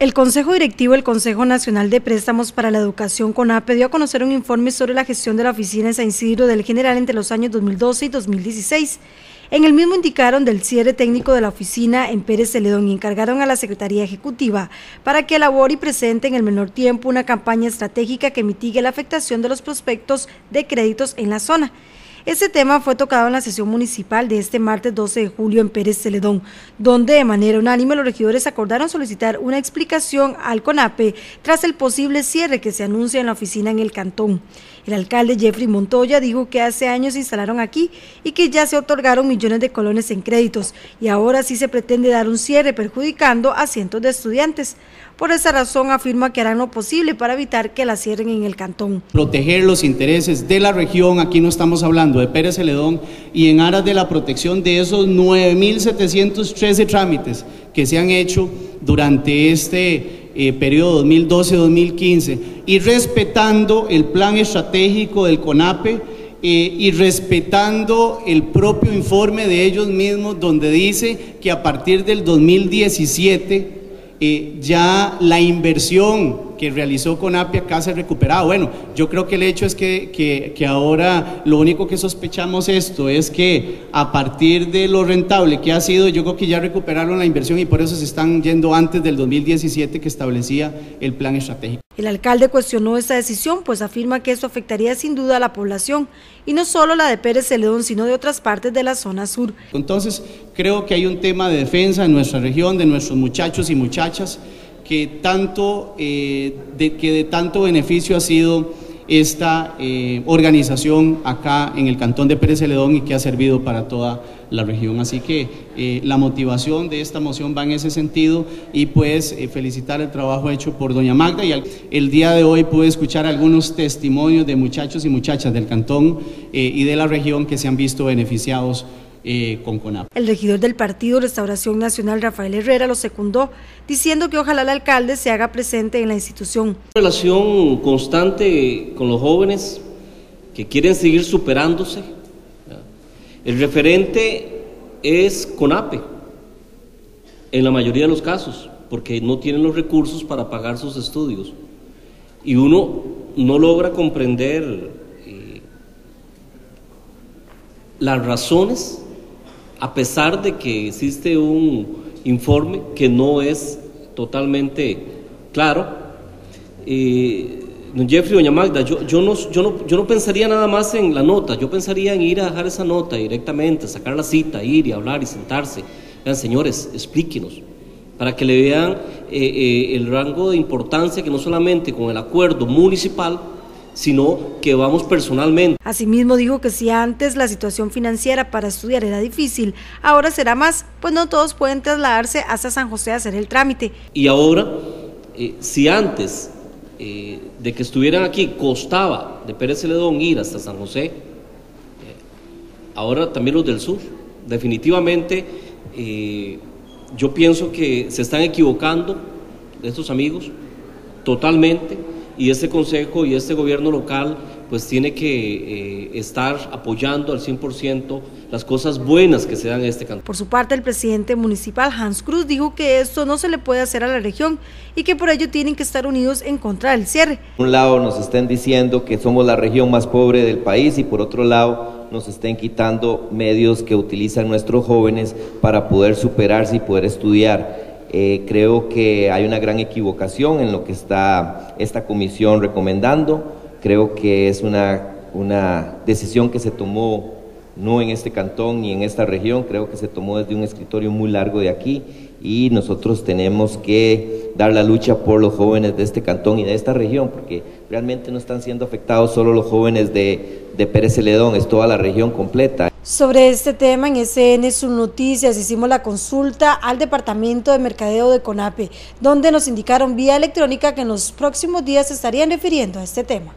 El Consejo Directivo del Consejo Nacional de Préstamos para la Educación CONAPE dio a conocer un informe sobre la gestión de la oficina en San Isidro del General entre los años 2012 y 2016. En el mismo indicaron del cierre técnico de la oficina en Pérez Celedón y encargaron a la Secretaría Ejecutiva para que elabore y presente en el menor tiempo una campaña estratégica que mitigue la afectación de los prospectos de créditos en la zona. Este tema fue tocado en la sesión municipal de este martes 12 de julio en Pérez Celedón, donde de manera unánime los regidores acordaron solicitar una explicación al CONAPE tras el posible cierre que se anuncia en la oficina en el cantón. El alcalde Jeffrey Montoya dijo que hace años se instalaron aquí y que ya se otorgaron millones de colones en créditos y ahora sí se pretende dar un cierre perjudicando a cientos de estudiantes. Por esa razón afirma que harán lo posible para evitar que la cierren en el cantón. Proteger los intereses de la región, aquí no estamos hablando de Pérez Celedón, y en aras de la protección de esos 9.713 trámites que se han hecho durante este eh, periodo 2012-2015 y respetando el plan estratégico del CONAPE eh, y respetando el propio informe de ellos mismos donde dice que a partir del 2017 eh, ya la inversión que realizó Conapia acá se ha recuperado. Bueno, yo creo que el hecho es que, que, que, ahora lo único que sospechamos esto es que a partir de lo rentable que ha sido, yo creo que ya recuperaron la inversión y por eso se están yendo antes del 2017 que establecía el plan estratégico. El alcalde cuestionó esta decisión, pues afirma que esto afectaría sin duda a la población, y no solo la de Pérez Celedón, sino de otras partes de la zona sur. Entonces, creo que hay un tema de defensa en nuestra región, de nuestros muchachos y muchachas, que, tanto, eh, de, que de tanto beneficio ha sido esta eh, organización acá en el cantón de Pérez Celedón y que ha servido para toda la región. Así que eh, la motivación de esta moción va en ese sentido y pues felicitar el trabajo hecho por doña Magda y el día de hoy pude escuchar algunos testimonios de muchachos y muchachas del cantón y de la región que se han visto beneficiados eh, con CONAP. El regidor del Partido Restauración Nacional, Rafael Herrera, lo secundó, diciendo que ojalá el alcalde se haga presente en la institución. Relación constante con los jóvenes que quieren seguir superándose. El referente es CONAPE, en la mayoría de los casos, porque no tienen los recursos para pagar sus estudios. Y uno no logra comprender eh, las razones a pesar de que existe un informe que no es totalmente claro. Eh, don Jeffrey, doña Magda, yo, no, yo, no, yo no pensaría nada más en la nota, yo pensaría en ir a dejar esa nota directamente, sacar la cita, ir y hablar y sentarse. Vean, señores, explíquenos, para que le vean eh, eh, el rango de importancia que no solamente con el acuerdo municipal, sino que vamos personalmente. Asimismo dijo que si antes la situación financiera para estudiar era difícil, ahora será más, pues no todos pueden trasladarse hasta San José a hacer el trámite. Y ahora, eh, si antes eh, de que estuvieran aquí costaba de Pérez Celedón ir hasta San José, eh, ahora también los del sur. Definitivamente, yo pienso que se están equivocando estos amigos totalmente y este consejo y este gobierno local pues tiene que eh, estar apoyando al 100% las cosas buenas que se dan en este cantón. Por su parte, el presidente municipal Hans Cruz dijo que esto no se le puede hacer a la región y que por ello tienen que estar unidos en contra del cierre. Por un lado nos están diciendo que somos la región más pobre del país y por otro lado nos estén quitando medios que utilizan nuestros jóvenes para poder superarse y poder estudiar. Eh, creo que hay una gran equivocación en lo que está esta comisión recomendando. Creo que es una, una decisión que se tomó no en este cantón ni en esta región, creo que se tomó desde un escritorio muy largo de aquí y nosotros tenemos que dar la lucha por los jóvenes de este cantón y de esta región, porque realmente no están siendo afectados solo los jóvenes de, de Pérez Celedón, es toda la región completa. Sobre este tema, en SN Sus Noticias hicimos la consulta al Departamento de Mercadeo de CONAPE, donde nos indicaron vía electrónica que en los próximos días se estarían refiriendo a este tema.